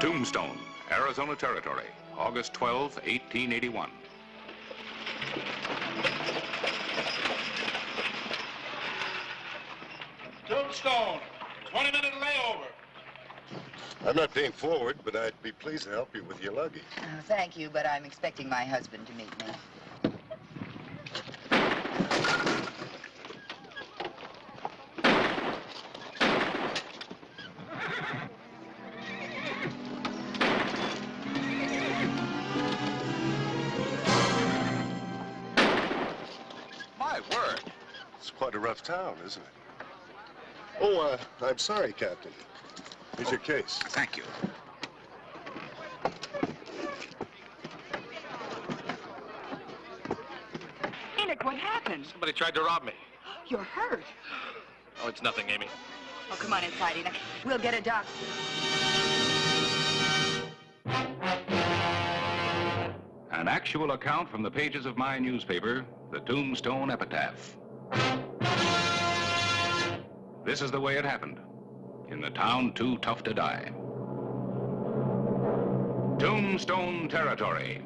Tombstone, Arizona Territory, August 12, 1881. Tombstone, 20 minute layover. I'm not paying forward, but I'd be pleased to help you with your luggage. Oh, thank you, but I'm expecting my husband to meet me. Isn't it? Oh, uh, I'm sorry, Captain. Here's your case. Thank you. Enoch, what happened? Somebody tried to rob me. You're hurt. Oh, it's nothing, Amy. Oh, come on inside, Enoch. We'll get a doctor. An actual account from the pages of my newspaper, the Tombstone Epitaph. This is the way it happened. In the town too tough to die. Tombstone Territory.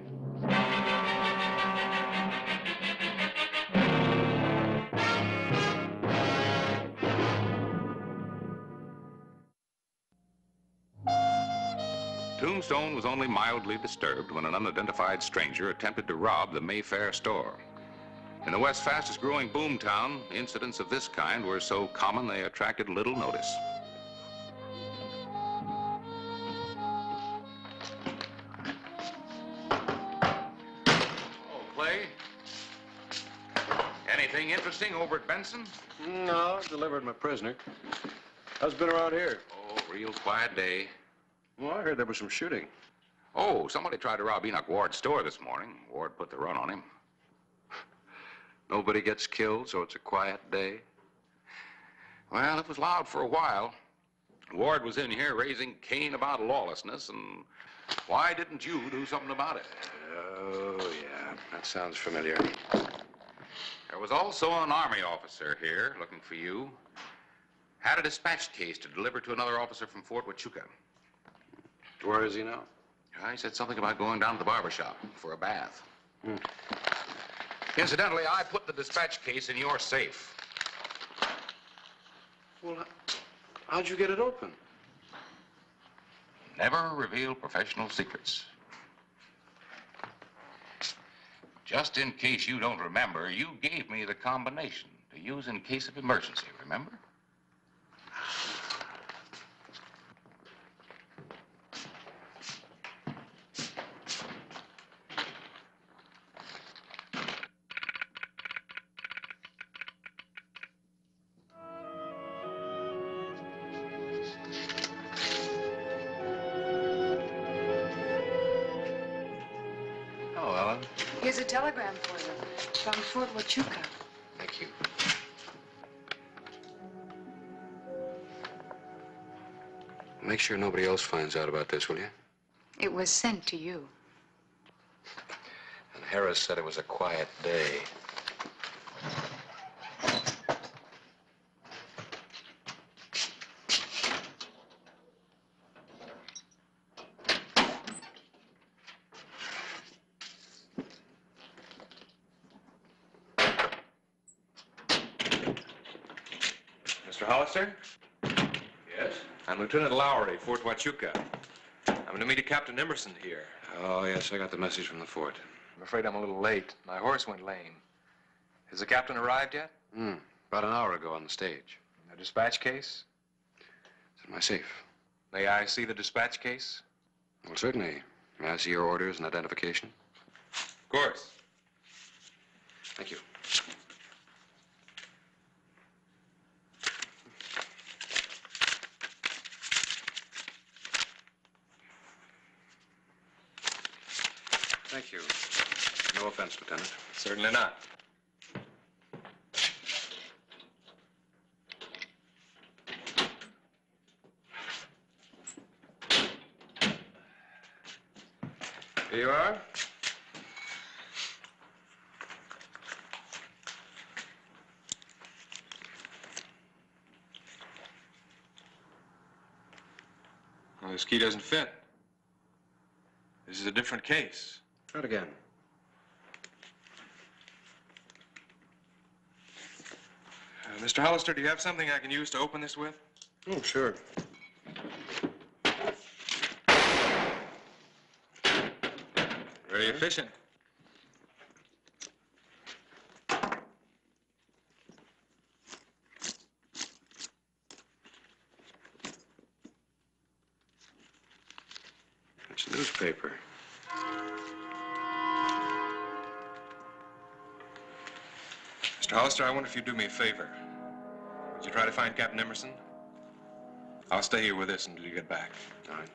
Tombstone was only mildly disturbed when an unidentified stranger attempted to rob the Mayfair store. In the West's fastest growing boom town, incidents of this kind were so common they attracted little notice. Oh, Clay? Anything interesting over at Benson? No, delivered my prisoner. How's it been around here? Oh, real quiet day. Well, I heard there was some shooting. Oh, somebody tried to rob Enoch Ward's store this morning. Ward put the run on him. Nobody gets killed, so it's a quiet day. Well, it was loud for a while. Ward was in here raising Cain about lawlessness, and why didn't you do something about it? Oh, yeah. That sounds familiar. There was also an army officer here looking for you. Had a dispatch case to deliver to another officer from Fort Huachuca. Where is he now? I said something about going down to the barber shop for a bath. Hmm. Incidentally, I put the dispatch case in your safe. Well, how'd you get it open? Never reveal professional secrets. Just in case you don't remember, you gave me the combination to use in case of emergency, remember? Here's a telegram for you from Fort Huachuca. Thank you. Make sure nobody else finds out about this, will you? It was sent to you. And Harris said it was a quiet day. Mr. Hollister? Yes? I'm Lieutenant Lowry, Fort Huachuca. I'm going to meet a Captain Emerson here. Oh, yes, I got the message from the fort. I'm afraid I'm a little late. My horse went lame. Has the captain arrived yet? Hmm. About an hour ago on the stage. A dispatch case? It's in my safe. May I see the dispatch case? Well, certainly. May I see your orders and identification? Of course. Thank you. Thank you. No offense, Lieutenant. Certainly not. Here you are. Well, this key doesn't fit. This is a different case. Try it again. Uh, Mr. Hollister, do you have something I can use to open this with? Oh, sure. Very efficient. Mr. Hollister, I wonder if you'd do me a favor. Would you try to find Captain Emerson? I'll stay here with this until you get back. All right.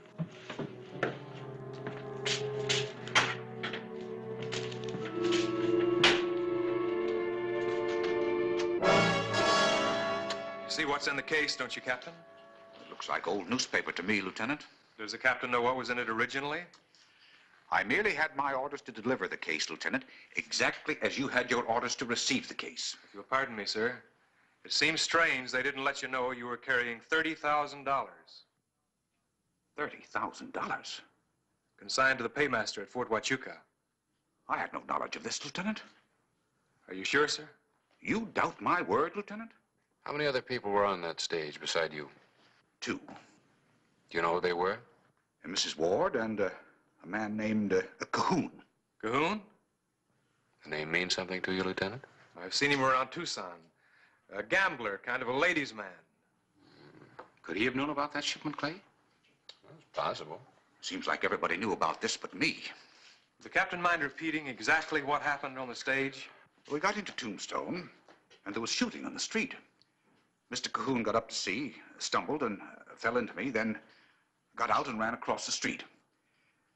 You see what's in the case, don't you, Captain? It looks like old newspaper to me, Lieutenant. Does the captain know what was in it originally? I merely had my orders to deliver the case, Lieutenant, exactly as you had your orders to receive the case. If you'll pardon me, sir, it seems strange they didn't let you know you were carrying $30,000 $30,000. consigned to the paymaster at Fort Huachuca. I had no knowledge of this, Lieutenant. Are you sure, sir? You doubt my word, Lieutenant? How many other people were on that stage beside you? Two. Do you know who they were? And Mrs. Ward and uh, a man named uh, Cahoon. Cahoon? The name means something to you, Lieutenant? I've seen him around Tucson. A gambler, kind of a ladies' man. Could he have known about that shipment, Clay? It's possible. Seems like everybody knew about this but me. The captain mind repeating exactly what happened on the stage? We got into Tombstone, and there was shooting on the street. Mr. Cahoon got up to see, stumbled, and fell into me, then got out and ran across the street.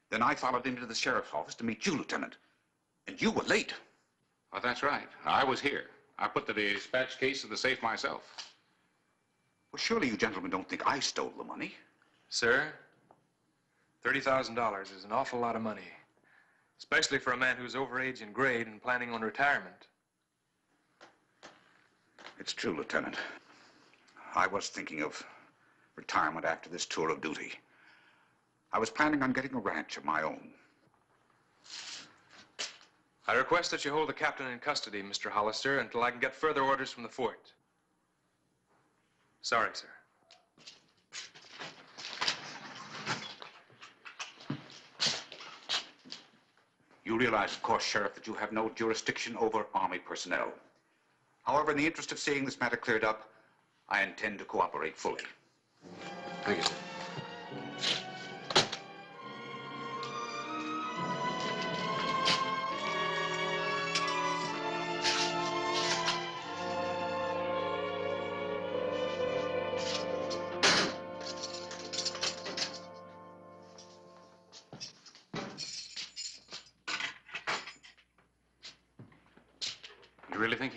Then I followed him to the sheriff's office to meet you, Lieutenant. And you were late. Oh, that's right. I was here. I put the dispatch case in the safe myself. Well, surely you gentlemen don't think I stole the money. Sir, $30,000 is an awful lot of money, especially for a man who's over age and grade and planning on retirement. It's true, Lieutenant. I was thinking of retirement after this tour of duty. I was planning on getting a ranch of my own. I request that you hold the captain in custody, Mr. Hollister, until I can get further orders from the fort. Sorry, sir. You realize, of course, Sheriff, that you have no jurisdiction over Army personnel. However, in the interest of seeing this matter cleared up, I intend to cooperate fully. Thank you, sir.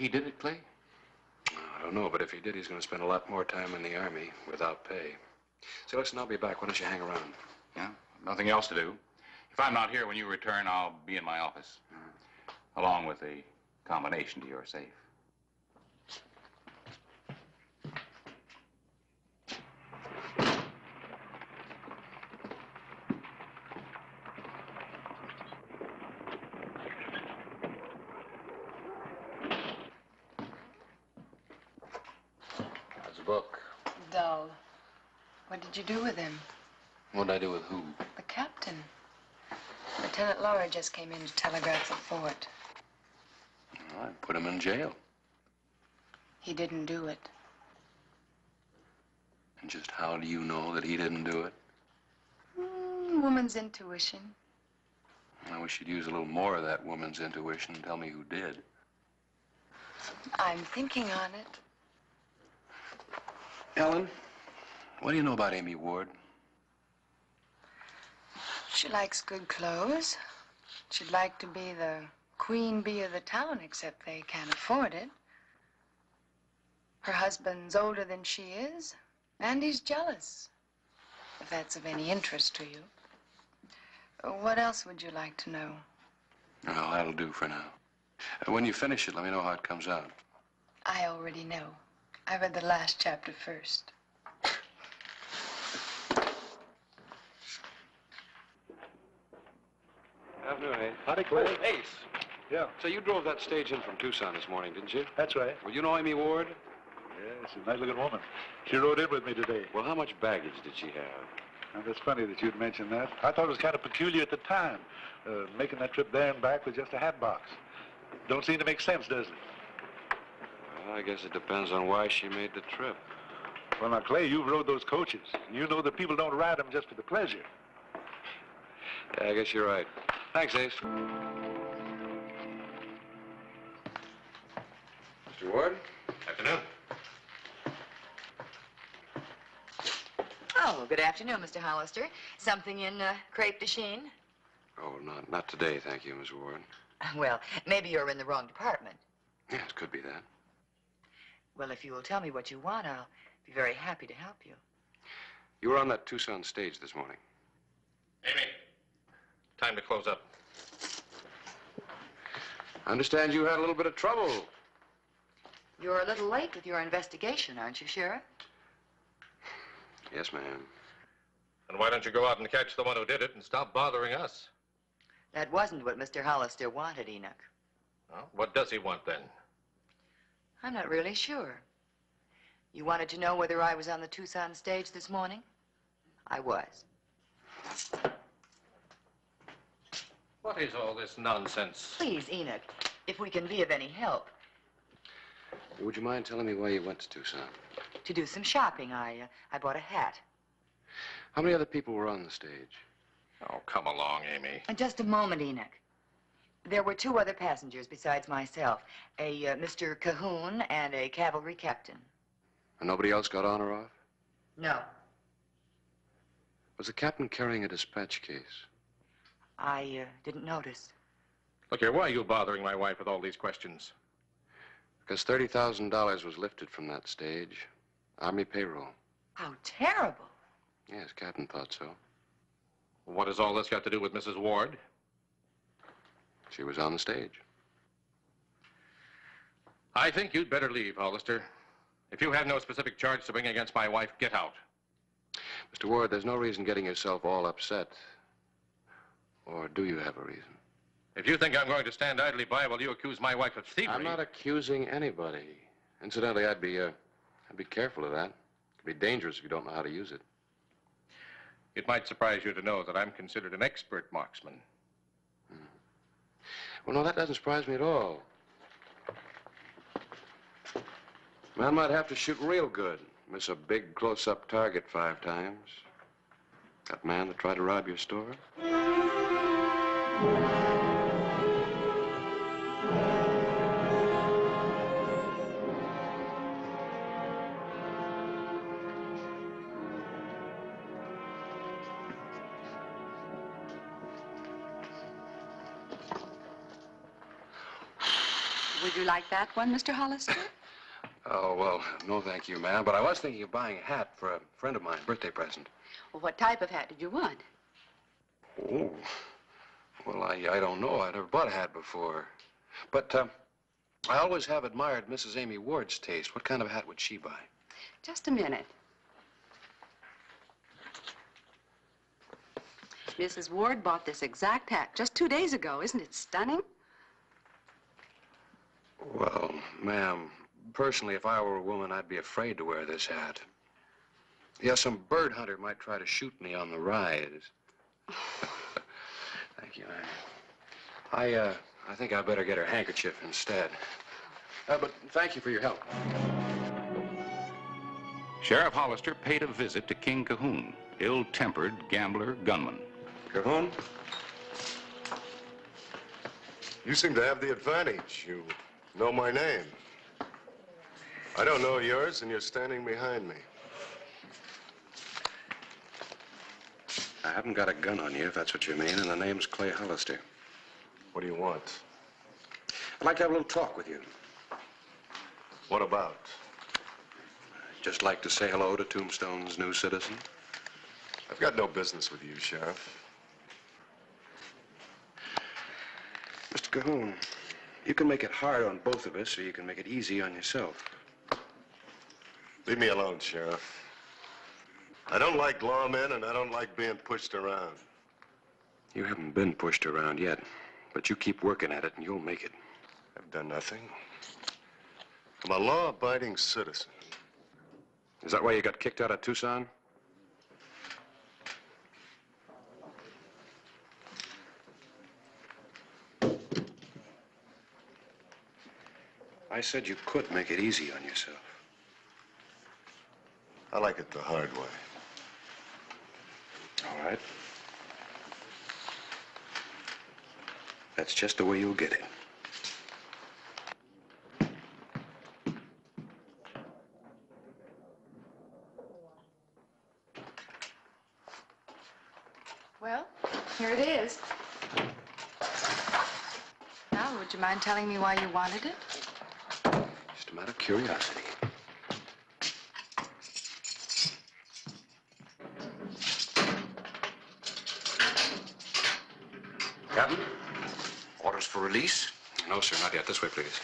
He did it, Clay? I don't know, but if he did, he's going to spend a lot more time in the Army without pay. Say, listen, I'll be back. Why don't you hang around? Yeah, nothing else to do. If I'm not here when you return, I'll be in my office, along with the combination to your safe. Dull. What did you do with him? What'd I do with who? The captain. Lieutenant Lowry just came in to telegraph the fort. Well, I put him in jail. He didn't do it. And just how do you know that he didn't do it? Mm, woman's intuition. I wish you'd use a little more of that woman's intuition and tell me who did. I'm thinking on it. Ellen, what do you know about Amy Ward? She likes good clothes. She'd like to be the queen bee of the town, except they can't afford it. Her husband's older than she is, and he's jealous, if that's of any interest to you. What else would you like to know? Well, that'll do for now. When you finish it, let me know how it comes out. I already know. I read the last chapter first. Howdy, Clay. Ace. Yeah, So you drove that stage in from Tucson this morning, didn't you? that's right. Well, you know Amy Ward? Yeah, she's a nice-looking woman. She rode in with me today. Well, how much baggage did she have? And it's funny that you'd mention that. I thought it was kind of peculiar at the time, uh, making that trip there and back with just a hat box. Don't seem to make sense, does it? Well, I guess it depends on why she made the trip. Well, now, Clay, you've rode those coaches. You know that people don't ride them just for the pleasure. Yeah, I guess you're right. Thanks, Ace. Mr. Ward? Afternoon. Oh, good afternoon, Mr. Hollister. Something in uh, crepe de chine? Oh, not, not today, thank you, Miss Ward. Well, maybe you're in the wrong department. Yes, it could be that. Well, if you will tell me what you want, I'll be very happy to help you. You were on that Tucson stage this morning. Amy, time to close up. I understand you had a little bit of trouble. You're a little late with your investigation, aren't you, Sheriff? Yes, ma'am. And why don't you go out and catch the one who did it and stop bothering us? That wasn't what Mr. Hollister wanted, Enoch. Well, what does he want then? I'm not really sure. You wanted to know whether I was on the Tucson stage this morning? I was. What is all this nonsense? Please, Enoch, if we can be of any help. Would you mind telling me why you went to Tucson? To do some shopping, I, uh, I bought a hat. How many other people were on the stage? Oh, come along, Amy. And just a moment, Enoch. There were two other passengers besides myself, a uh, Mr. Cahoon and a cavalry captain. And nobody else got on or off? No, Was the captain carrying a dispatch case? I uh, didn't notice. Look here, why are you bothering my wife with all these questions? Because $30,000 was lifted from that stage. Army payroll. How terrible. Yes, Captain thought so. What has all this got to do with Mrs. Ward? She was on the stage. I think you'd better leave, Hollister. If you have no specific charge to bring against my wife, get out. Mr. Ward, there's no reason getting yourself all upset. Or do you have a reason? If you think I'm going to stand idly by while you accuse my wife of thievery... I'm not accusing anybody. Incidentally, I'd be, uh, I'd be careful of that. It could be dangerous if you don't know how to use it. It might surprise you to know that I'm considered an expert marksman. Well, no, that doesn't surprise me at all. Man might have to shoot real good. Miss a big close-up target five times. That man that tried to rob your store? Like that one, Mr. Hollister? Oh, well, no thank you, ma'am. But I was thinking of buying a hat for a friend of mine, birthday present. Well, what type of hat did you want? Oh, well, I, I don't know. I never bought a hat before. But uh, I always have admired Mrs. Amy Ward's taste. What kind of a hat would she buy? Just a minute. Mrs. Ward bought this exact hat just two days ago. Isn't it stunning? Well, ma'am, personally, if I were a woman, I'd be afraid to wear this hat. Yeah, some bird hunter might try to shoot me on the rise. Thank you, ma'am. I, uh, I think I better get her handkerchief instead. Uh, but thank you for your help. Sheriff Hollister paid a visit to King Cahoon, ill-tempered gambler gunman. Cahoon? You seem to have the advantage. You know my name. I don't know yours, and you're standing behind me. I haven't got a gun on you, if that's what you mean, and the name's Clay Hollister. What do you want? I'd like to have a little talk with you. What about? I'd just like to say hello to Tombstone's new citizen. I've got no business with you, Sheriff. Mr. Cahoon, you can make it hard on both of us, or you can make it easy on yourself. Leave me alone, Sheriff. I don't like lawmen, and I don't like being pushed around. You haven't been pushed around yet. But you keep working at it and you'll make it. I've done nothing. I'm a law-abiding citizen. Is that why you got kicked out of Tucson? I said you could make it easy on yourself. I like it the hard way. All right. That's just the way you'll get it. Well, here it is. Now, would you mind telling me why you wanted it? A matter of curiosity. Captain? Orders for release? No, sir, not yet. This way, please.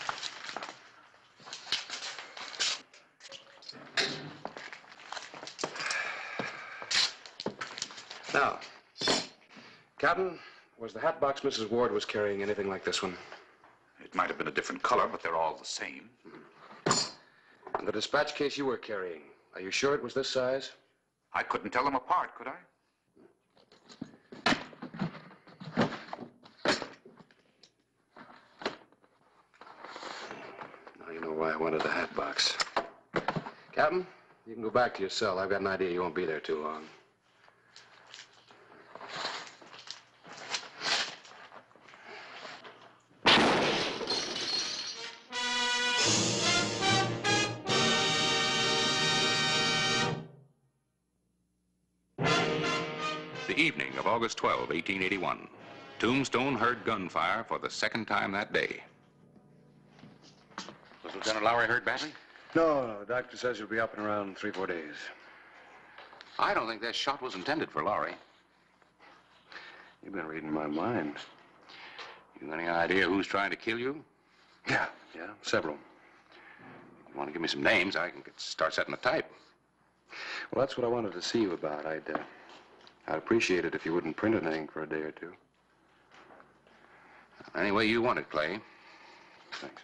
Now, Captain, was the hat box Mrs. Ward was carrying anything like this one? It might have been a different color, but they're all the same. And the dispatch case you were carrying, are you sure it was this size? I couldn't tell them apart, could I? Now you know why I wanted the hat box. Captain, you can go back to your cell. I've got an idea you won't be there too long. The evening of August 12, 1881. Tombstone heard gunfire for the second time that day. Was Lieutenant Lowry hurt badly? No, no. The doctor says he'll be up in around three, four days. I don't think that shot was intended for Lowry. You've been reading my mind. You got any idea who's trying to kill you? Yeah, yeah, several. You want to give me some names? I can get, start setting the type. Well, that's what I wanted to see you about. I'd, uh, I'd appreciate it if you wouldn't print anything for a day or two. Any way you want it, Clay. Thanks.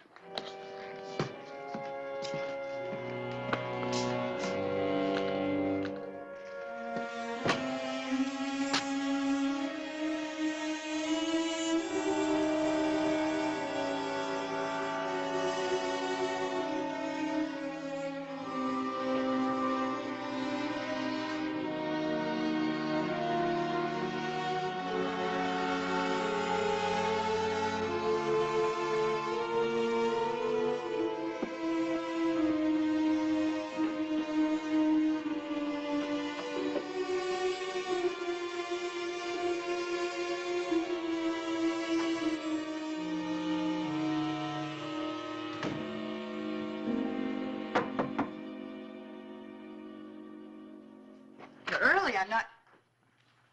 I'm not.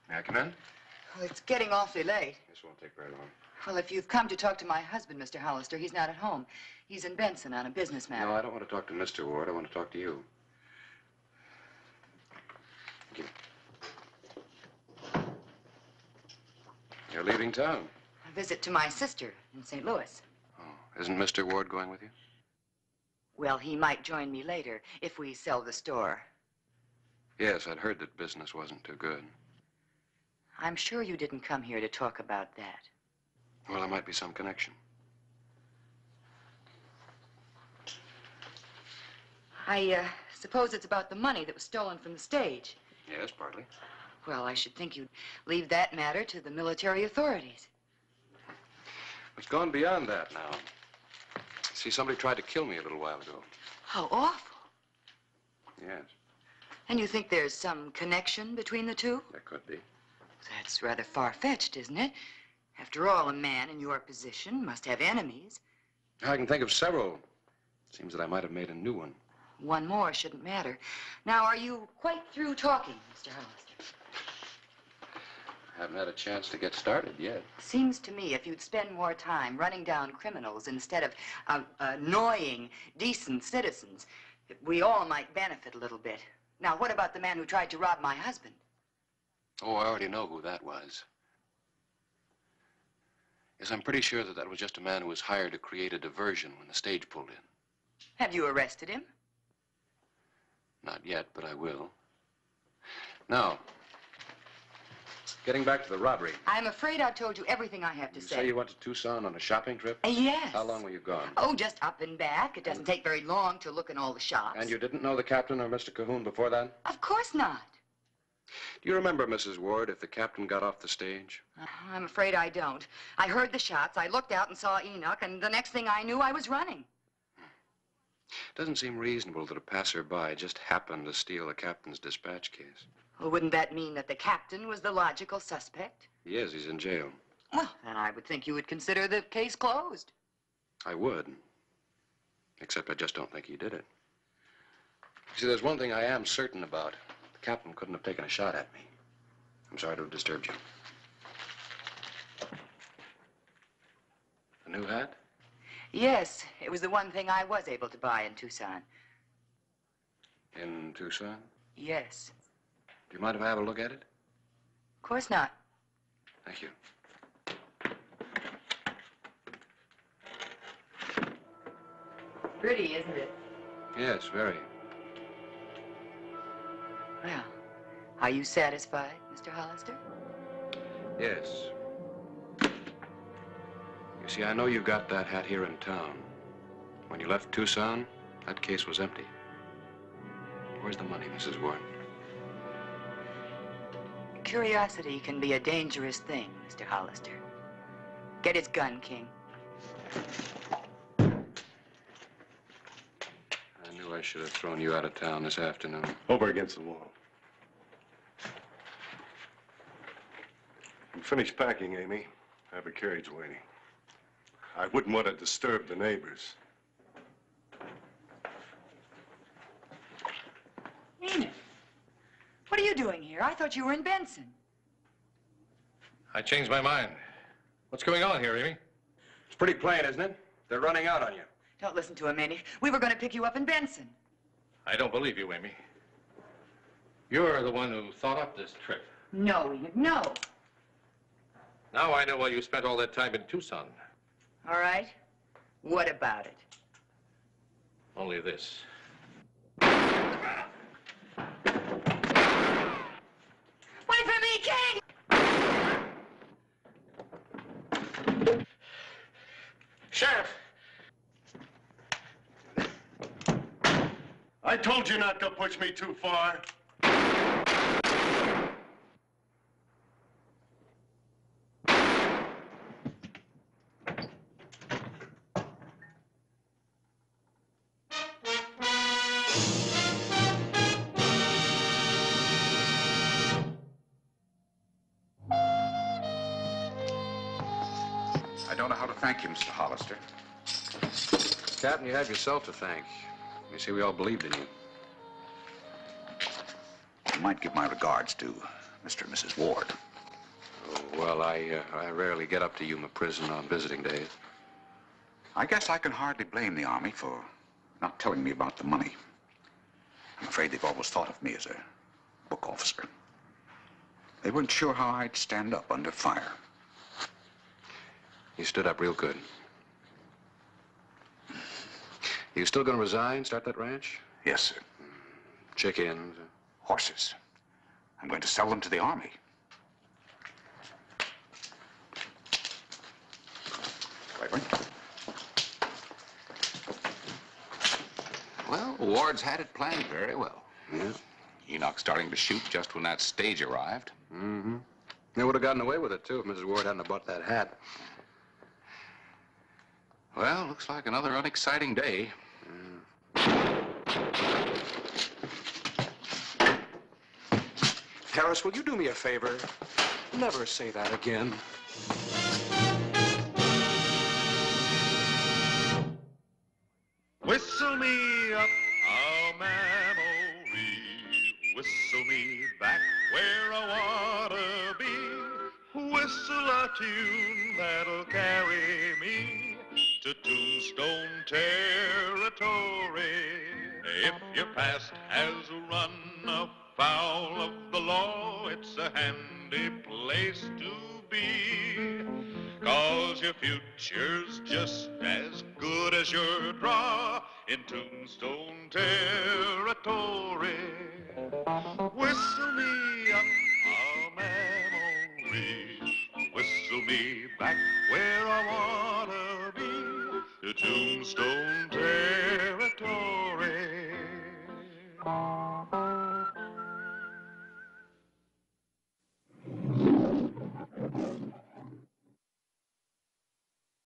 May I come in? Well, it's getting awfully late. This won't take very long. Well, if you've come to talk to my husband, Mr. Hollister, he's not at home. He's in Benson on a business matter. No, I don't want to talk to Mr. Ward. I want to talk to you. Thank you. You're leaving town. A visit to my sister in St. Louis. Oh, isn't Mr. Ward going with you? Well, he might join me later if we sell the store. Yes, I'd heard that business wasn't too good. I'm sure you didn't come here to talk about that. Well, there might be some connection. I uh, suppose it's about the money that was stolen from the stage. Yes, partly. Well, I should think you'd leave that matter to the military authorities. It's gone beyond that now. See, somebody tried to kill me a little while ago. How awful. Yes, And you think there's some connection between the two? there could be. That's rather far-fetched, isn't it? After all, a man in your position must have enemies. I can think of several. Seems that I might have made a new one. One more shouldn't matter. Now, are you quite through talking, Mr. Hollister? I haven't had a chance to get started yet. Seems to me if you'd spend more time running down criminals instead of uh, annoying decent citizens, we all might benefit a little bit. Now, what about the man who tried to rob my husband? Oh, I already know who that was. Yes, I'm pretty sure that that was just a man who was hired to create a diversion when the stage pulled in. Have you arrested him? Not yet, but I will. Now, getting back to the robbery. I'm afraid I've told you everything I have to You say. say you went to Tucson on a shopping trip? Uh, yes. How long were you gone? Oh, just up and back. It doesn't take very long to look in all the shops. And you didn't know the captain or Mr. Cahoon before that? Of course not. Do you remember, Mrs. Ward, if the captain got off the stage? Uh, I'm afraid I don't. I heard the shots, I looked out and saw Enoch, and the next thing I knew, I was running. Doesn't seem reasonable that a passerby just happened to steal the captain's dispatch case. Well, wouldn't that mean that the captain was the logical suspect? He is. He's in jail. Well, then I would think you would consider the case closed. I would. Except I just don't think he did it. See, there's one thing I am certain about. The captain couldn't have taken a shot at me. I'm sorry to have disturbed you. A new hat? Yes, it was the one thing I was able to buy in Tucson. In Tucson? Yes. Do you mind if I have a look at it? Of course not. Thank you. Pretty, isn't it? Yes, very. Well, are you satisfied, Mr. Hollister? Yes. You see, I know you got that hat here in town. When you left Tucson, that case was empty. Where's the money, Mrs. Ward? Curiosity can be a dangerous thing, Mr. Hollister. Get his gun, King. I knew I should have thrown you out of town this afternoon. Over against the wall. I'm finished packing, Amy. I have a carriage waiting. I wouldn't want to disturb the neighbors. Enoch, what are you doing here? I thought you were in Benson. I changed my mind. What's going on here, Amy? It's pretty plain, isn't it? They're running out on you. Don't listen to him, Enoch. We were going to pick you up in Benson. I don't believe you, Amy. You're the one who thought up this trip. No, Enoch, no. Now I know why you spent all that time in Tucson. All right? What about it? Only this. Sheriff! I told you not to push me too far. I don't know how to thank you, Mr. Hollister. Captain, you have yourself to thank. You see, we all believed in you. You might give my regards to Mr. and Mrs. Ward. Oh, well, I, uh, I rarely get up to Yuma Prison on visiting days. I guess I can hardly blame the Army for not telling me about the money. I'm afraid they've always thought of me as a book officer. They weren't sure how I'd stand up under fire. You stood up real good. You still gonna resign, start that ranch? Yes, sir. Chickens? Horses. I'm going to sell them to the Army. Claiborne? Well, Ward's had it planned very well. Yeah. Enoch starting to shoot just when that stage arrived. Mm-hmm. They would have gotten away with it, too, if Mrs. Ward hadn't bought that hat. Well, looks like another unexciting day. Harris, will you do me a favor? Never say that again. Whistle me up a memory. Whistle me back where I wanna be. Whistle a tune that'll carry me to tombstone territory. If your past has run afoul of the law, it's a handy place to be. Cause your future's just as good as your draw in tombstone territory. Whistle me up a memory. Whistle me back where I wanna. To tombstone territory.